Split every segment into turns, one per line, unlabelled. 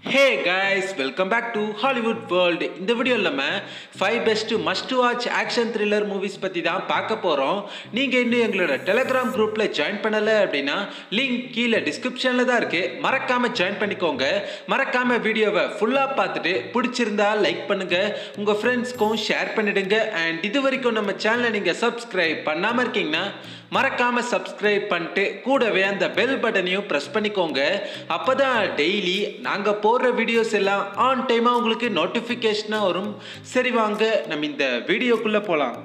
Hey guys welcome back to Hollywood world இந்த வீடியோவில் நம்ம five best must watch action thriller movies பற்றி தான் பார்க்க போகிறோம் நீங்கள் இன்னும் எங்களோட டெலிகிராம் குரூப்பில் ஜாயின் பண்ணலை அப்படின்னா லிங்க் கீழே டிஸ்கிரிப்ஷனில் தான் இருக்குது மறக்காமல் ஜாயின் பண்ணிக்கோங்க. மறக்காமல் வீடியோவை ஃபுல்லாக பார்த்துட்டு பிடிச்சிருந்தா லைக் பண்ணுங்கள் உங்கள் ஃப்ரெண்ட்ஸ்க்கும் ஷேர் பண்ணிவிடுங்க அண்ட் இது வரைக்கும் நம்ம சேனலை நீங்கள் சப்ஸ்கிரைப் பண்ணாமல் இருக்கீங்கன்னா மறக்காம சப்ஸ்கிரைப் பண்ணிட்டு கூடவே அந்த பெல் பட்டனையும் ப்ரெஸ் பண்ணிக்கோங்க. அப்பதான் டெய்லி நாங்கள் போடுற வீடியோஸ் எல்லாம் ஆன் டைமாக உங்களுக்கு நோட்டிஃபிகேஷனாக வரும். சரி வாங்க நம்ம இந்த வீடியோக்குள்ளே போகலாம்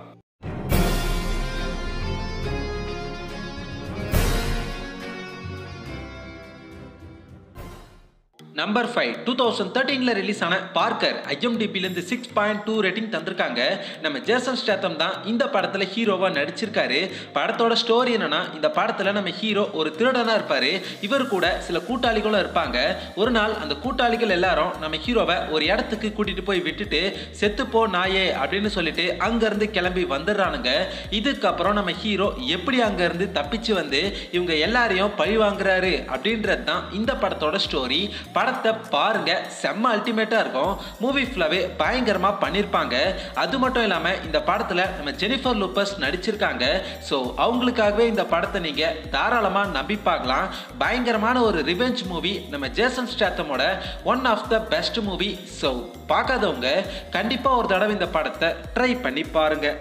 நம்பர் ஃபைவ் டூ தௌசண்ட் தேர்ட்டீனில் ரிலீஸ் ஆன பார்க்கர் ஐஎம்டிபிலேருந்து சிக்ஸ் பாயிண்ட் டூ ரேட்டிங் தந்திருக்காங்க. நம்ம ஜேசன் ஸ்டேத்தம் தான் இந்த படத்தில் ஹீரோவாக நடிச்சிருக்காரு. படத்தோட ஸ்டோரி என்னன்னா இந்த படத்தில் நம்ம ஹீரோ ஒரு திருடனாக இருப்பார். இவர் கூட சில கூட்டாளிகளும் இருப்பாங்க. ஒரு நாள் அந்த கூட்டாளிகள் எல்லாரும் நம்ம ஹீரோவை ஒரு இடத்துக்கு கூட்டிகிட்டு போய் விட்டுட்டு செத்துப்போ நாயே அப்படின்னு சொல்லிட்டு அங்கேருந்து கிளம்பி வந்துடுறானுங்க. இதுக்கப்புறம் நம்ம ஹீரோ எப்படி அங்கேருந்து தப்பிச்சு வந்து இவங்க எல்லாரையும் பழி வாங்குறாரு அப்படின்றது தான் இந்த படத்தோட ஸ்டோரி படத்தை பாருங்க. செம்ம அல்டிமேட்டாக இருக்கும். மூவி ஃபுல்லாகவே பயங்கரமாக பண்ணியிருப்பாங்க அது மட்டும் இல்லாமல் இந்த படத்தில் நம்ம ஜெனிஃபர் லூப்பஸ் நடிச்சிருக்காங்க. ஸோ அவங்களுக்காகவே இந்த படத்தை நீங்கள் தாராளமாக நம்பி பார்க்கலாம். பயங்கரமான ஒரு ரிவெஞ்ச் மூவி நம்ம Jason ஸ்டாத்தமோட one of the best movie so பார்க்காதவங்க கண்டிப்பாக ஒரு தடவை இந்த படத்தை ட்ரை பண்ணி பாருங்கள்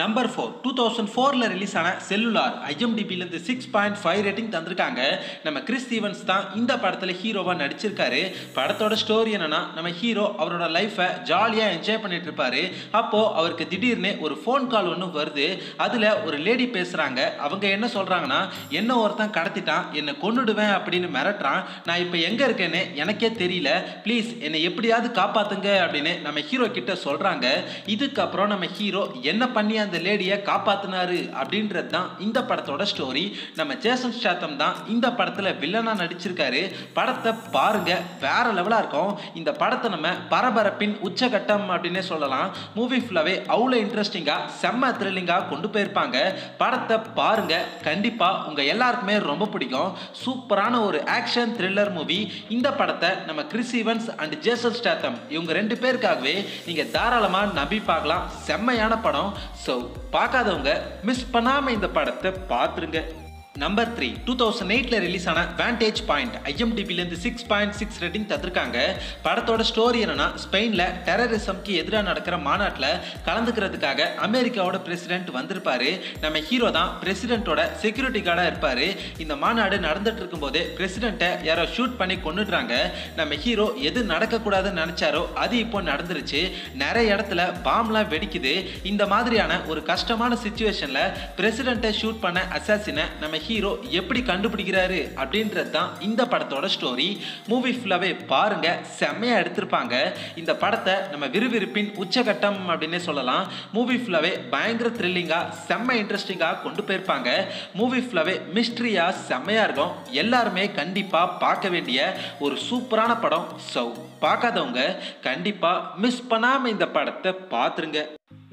நம்பர் ஃபோர் டூ தௌசண்ட் ஃபோரில் ரிலீஸ் ஆன செல்லுலார் ஐஎம்டிபிலேருந்து சிக்ஸ் பாயிண்ட் ஃபைவ் ரேட்டிங் தந்திருக்காங்க. நம்ம கிறிஸ் ஈவன்ஸ் தான் இந்த படத்தில் ஹீரோவாக நடிச்சிருக்காரு. படத்தோட ஸ்டோரி என்னன்னா நம்ம ஹீரோ அவரோட லைஃப்பை ஜாலியாக என்ஜாய் பண்ணிட்டு இருப்பாரு. அப்போது அவருக்கு திடீர்னு ஒரு ஃபோன் கால் ஒன்று வருது. அதில் ஒரு லேடி பேசுகிறாங்க அவங்க என்ன சொல்கிறாங்கன்னா என்ன ஒருத்தன் கடத்திட்டான். என்னை கொண்டுடுவேன் அப்படின்னு மிரட்டுறான். நான் இப்போ எங்கே இருக்கேன்னு எனக்கே தெரியல. ப்ளீஸ் என்னை எப்படியாவது காப்பாற்றுங்க அப்படின்னு நம்ம ஹீரோ கிட்ட சொல்கிறாங்க இதுக்கப்புறம் நம்ம ஹீரோ என்ன பண்ணி அந்த லேடியை காப்பாத்தினாரு அப்படின்றது தான் இந்த படத்தோட ஸ்டோரி நம்ம ஜேசன் ஸ்டாத்தம் தான் இந்த படத்தில் வில்லனா நடிச்சிருக்காரு. படத்தை பாருங்க வேற லெவலாக இருக்கும். இந்த படத்தை நம்ம பரபரப்பின் உச்சகட்டம் அப்படின்னே சொல்லலாம். மூவி ஃபுல்லாகவே அவ்வளோ இன்ட்ரெஸ்டிங்காக செம்ம த்ரில்லிங்காக கொண்டு போயிருப்பாங்க. படத்தை பாருங்க கண்டிப்பாக உங்கள் எல்லாருக்குமே ரொம்ப பிடிக்கும். சூப்பரான ஒரு ஆக்ஷன் த்ரில்லர் மூவி இந்த படத்தை நம்ம Chris Evans and Jason Statham இவங்க ரெண்டு பேருக்காகவே நீங்கள் தாராளமாக நம்பி பார்க்கலாம். செம்மையான படம். ஸோ பார்க்காதவங்க மிஸ் பண்ணாமல் இந்த படத்தை பார்த்துருங்க. நம்பர் த்ரீ டூ தௌசண்ட் எயிட்டில் ரிலீஸ் ஆன வேண்டேஜ் பாயிண்ட் ஐஎம்டிபிலேருந்து சிக்ஸ் பாயிண்ட் சிக்ஸ் ரேட்டிங் தந்திருக்காங்க. படத்தோட ஸ்டோரி என்னன்னா ஸ்பெயினில் டெரரிசம்க்கு எதிராக நடக்கிற மாநாட்டில் கலந்துக்கிறதுக்காக அமெரிக்காவோட பிரசிடென்ட் வந்திருப்பார். நம்ம ஹீரோ தான் பிரசிடென்ட்டோட செக்யூரிட்டி கார்டாக இருப்பார். இந்த மாநாடு நடந்துட்டு இருக்கும்போது பிரசிடென்ட்டை யாரோ ஷூட் பண்ணி கொண்டுடுறாங்க நம்ம ஹீரோ எது நடக்கக்கூடாதுன்னு நினச்சாரோ அது இப்போ நடந்துருச்சு. நிறைய இடத்துல பாம்லாம் வெடிக்குது. இந்த மாதிரியான ஒரு கஷ்டமான சுச்சுவேஷனில் பிரசிடென்ட்டை ஷூட் பண்ண அசாசினை நம்ம ஹீரோ எப்படி கண்டுபிடிக்கிறாரு அப்படின்றது தான் இந்த படத்தோட ஸ்டோரி மூவி ஃபுல்லாகவே பாருங்க செம்மையாக எடுத்திருப்பாங்க. இந்த படத்தை நம்ம விறுவிறுப்பின் உச்சகட்டம் அப்படின்னே சொல்லலாம். மூவி ஃபுல்லாகவே பயங்கர த்ரில்லிங்காக செம்ம இன்ட்ரெஸ்டிங்காக கொண்டு போயிருப்பாங்க. மூவி ஃபுல்லாகவே மிஸ்ட்ரியாக செம்மையாக இருக்கும். எல்லாருமே கண்டிப்பாக பார்க்க வேண்டிய ஒரு சூப்பரான படம். ஸோ பார்க்காதவங்க கண்டிப்பாக மிஸ் பண்ணாமல் இந்த படத்தை பார்த்துருங்க.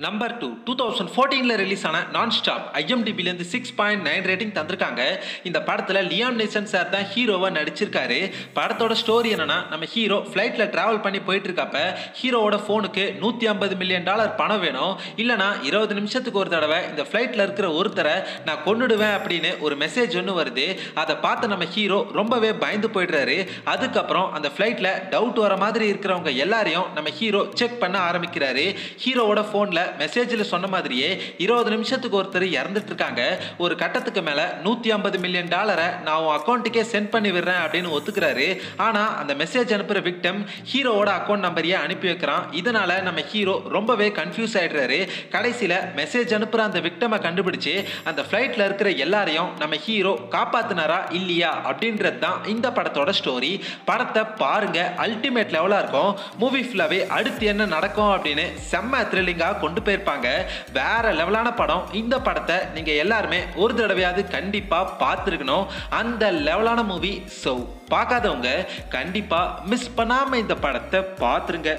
நம்பர் டூ டூ தௌசண்ட் ஃபோர்டீனில் ரிலீஸ் ஆன நான் ஸ்டாப் ஐஎம்டிபிலேருந்து சிக்ஸ் பாயிண்ட் நைன் ரேட்டிங் தந்திருக்காங்க. இந்த படத்தில் லியான் நேசன் சார் தான் ஹீரோவாக நடிச்சிருக்காரு. படத்தோட ஸ்டோரி என்னன்னா நம்ம ஹீரோ ஃப்ளைட்டில் ட்ராவல் பண்ணி போயிட்டு இருக்கப்ப ஹீரோவோட ஃபோனுக்கு நூற்றி ஐம்பது மில்லியன் டாலர் பணம் வேணும். இல்லைனா இருபது நிமிஷத்துக்கு ஒரு தடவை இந்த ஃப்ளைட்டில் இருக்கிற ஒருத்தரை நான் கொன்னுடுவேன் அப்படின்னு ஒரு மெசேஜ் ஒன்று வருது. அதை பார்த்து நம்ம ஹீரோ ரொம்பவே பயந்து போயிடுறாரு. அதுக்கப்புறம் அந்த ஃப்ளைட்டில் டவுட் வர மாதிரி இருக்கிறவங்க எல்லாரையும் நம்ம ஹீரோ செக் பண்ண ஆரம்பிக்கிறாரு. ஹீரோவோட ஃபோனில் மெசேஜில் சொன்ன மாதிரியே இருபது நிமிஷத்துக்கு ஒருத்தர் இறந்துட்டு இருக்காங்க ஒரு கட்டத்துக்கு மேலே நூற்றி ஐம்பது மில்லியன் டாலரை நான் உன் அக்கௌண்ட்டுக்கே சென்ட் பண்ணி விடுறேன் அப்படின்னு ஒத்துக்கிறாரு. ஆனால் அந்த மெசேஜ் அனுப்புகிற விக்டம் ஹீரோவோட அக்கௌண்ட் நம்பரையே அனுப்பி வைக்கிறான். இதனால் நம்ம ஹீரோ ரொம்பவே கன்ஃபியூஸ் ஆகிடுறாரு கடைசியில் மெசேஜ் அனுப்புகிற அந்த விக்டமை கண்டுபிடிச்சு அந்த ஃப்ளைட்டில் இருக்கிற எல்லாரையும் நம்ம ஹீரோ காப்பாற்றினாரா இல்லையா அப்படின்றது தான் இந்த படத்தோட ஸ்டோரி படத்தை பாருங்க அல்டிமேட் லெவலாக இருக்கும். மூவி ஃபுல்லாகவே அடுத்து என்ன நடக்கும் அப்படின்னு செம்ம த்ரில்லிங்காக கொண்டு போயிருப்பாங்க. வேற லெவலான படம். இந்த படத்தை நீங்க எல்லாருமே ஒரு தடவையாவது கண்டிப்பா பார்த்துருக்கணும். அந்த லெவலான மூவி ஸோ பார்க்காதவங்க கண்டிப்பா மிஸ் பண்ணாம இந்த படத்தை பார்த்துருங்க.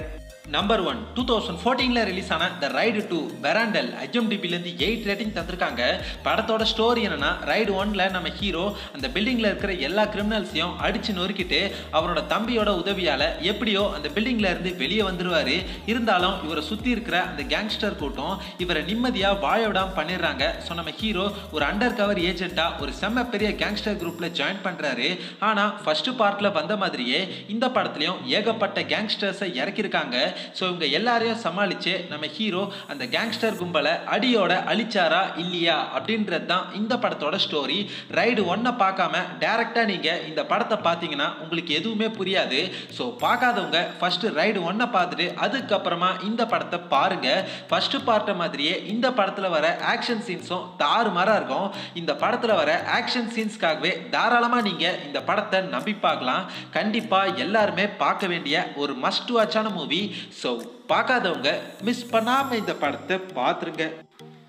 நம்பர் ஒன் டூ தௌசண்ட் ஃபோர்டீனில் ரிலீஸ் ஆன த ரைடு டூ பெராண்டல் ஐஎம்டிபிலேருந்து எயிட் ரேட்டிங் தந்திருக்காங்க. படத்தோட ஸ்டோரி என்னன்னா ரைடு ஒன்ல நம்ம ஹீரோ அந்த பில்டிங்கில் இருக்கிற எல்லா கிரிமினல்ஸையும் அடித்து நொறுக்கிட்டு அவரோட தம்பியோட உதவியால் எப்படியோ அந்த பில்டிங்கில் இருந்து வெளியே வந்துடுவார் இருந்தாலும் இவரை சுற்றி இருக்கிற அந்த கேங்ஸ்டர் கூட்டம் இவரை நிம்மதியாக வாழ விடாமல் பண்ணிடுறாங்க. ஸோ நம்ம ஹீரோ ஒரு அண்டர் கவர் ஏஜெண்ட்டாக ஒரு செம்ம பெரிய கேங்ஸ்டர் குரூப்பில் ஜாயின் பண்ணுறாரு ஆனால் ஃபஸ்ட்டு பார்ட்டில் வந்த மாதிரியே இந்த படத்துலையும் ஏகப்பட்ட கேங்ஸ்டர்ஸை இறக்கியிருக்காங்க. ஸோ இவங்க எல்லாரையும் சமாளித்து நம்ம ஹீரோ அந்த கேங்ஸ்டர் கும்பலை அடியோட அழிச்சாரா இல்லையா அப்படின்றது தான் இந்த படத்தோட ஸ்டோரி ரைடு ஒன்றை பார்க்காம டேரெக்டாக நீங்கள் இந்த படத்தை பார்த்தீங்கன்னா உங்களுக்கு எதுவுமே புரியாது. ஸோ பார்க்காதவங்க ஃபஸ்ட்டு ரைடு ஒன்றை பார்த்துட்டு அதுக்கப்புறமா இந்த படத்தை பாருங்கள் ஃபஸ்ட்டு பார்ட்டை மாதிரியே இந்த படத்தில் வர ஆக்ஷன் சீன்ஸும் தாறுமாறாக இருக்கும். இந்த படத்தில் வர ஆக்ஷன் சீன்ஸ்க்காகவே தாராளமாக நீங்கள் இந்த படத்தை நம்பி பார்க்கலாம். கண்டிப்பாக எல்லாருமே பார்க்க வேண்டிய ஒரு மஸ்ட் வாட்சான மூவி ஸோ பார்க்காதவங்க மிஸ் பண்ணாமல் இந்த படத்தை பார்த்துருங்க.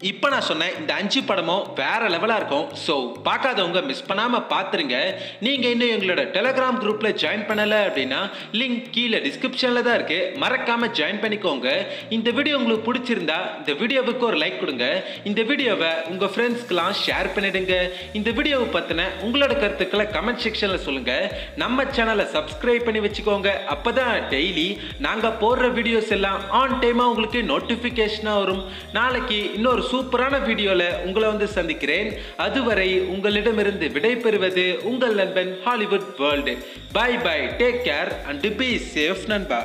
இப்போ நான் சொன்ன இந்த அஞ்சு படமும் வேற லெவலாக இருக்கும். ஸோ பார்க்காதவங்க மிஸ் பண்ணாமல் பார்த்துருங்க நீங்கள் இன்னும் எங்களோட டெலகிராம் குரூப்பில் ஜாயின் பண்ணலை அப்படின்னா லிங்க் கீழே டிஸ்கிரிப்ஷனில் தான் இருக்குது மறக்காமல் ஜாயின் பண்ணிக்கோங்க. இந்த வீடியோ உங்களுக்கு பிடிச்சிருந்தா இந்த வீடியோவுக்கு ஒரு லைக் கொடுங்க. இந்த வீடியோவை உங்கள் ஃப்ரெண்ட்ஸ்க்கெலாம் ஷேர் பண்ணிடுங்க. இந்த வீடியோவை பற்றின உங்களோட கருத்துக்களை கமெண்ட் செக்ஷனில் சொல்லுங்கள் நம்ம சேனலை சப்ஸ்கிரைப் பண்ணி வச்சுக்கோங்க. அப்போ தான் டெய்லி நாங்கள் போடுற வீடியோஸ் எல்லாம் ஆன் டைமாக உங்களுக்கு நோட்டிஃபிகேஷனாக வரும். நாளைக்கு இன்னொரு சூப்பரான வீடியோவில் உங்களை வந்து சந்திக்கிறேன். அதுவரை உங்களிடமிருந்து விடைபெறுவது உங்கள் நண்பன் Hollywood world. Bye bye take care and be safe நண்பா.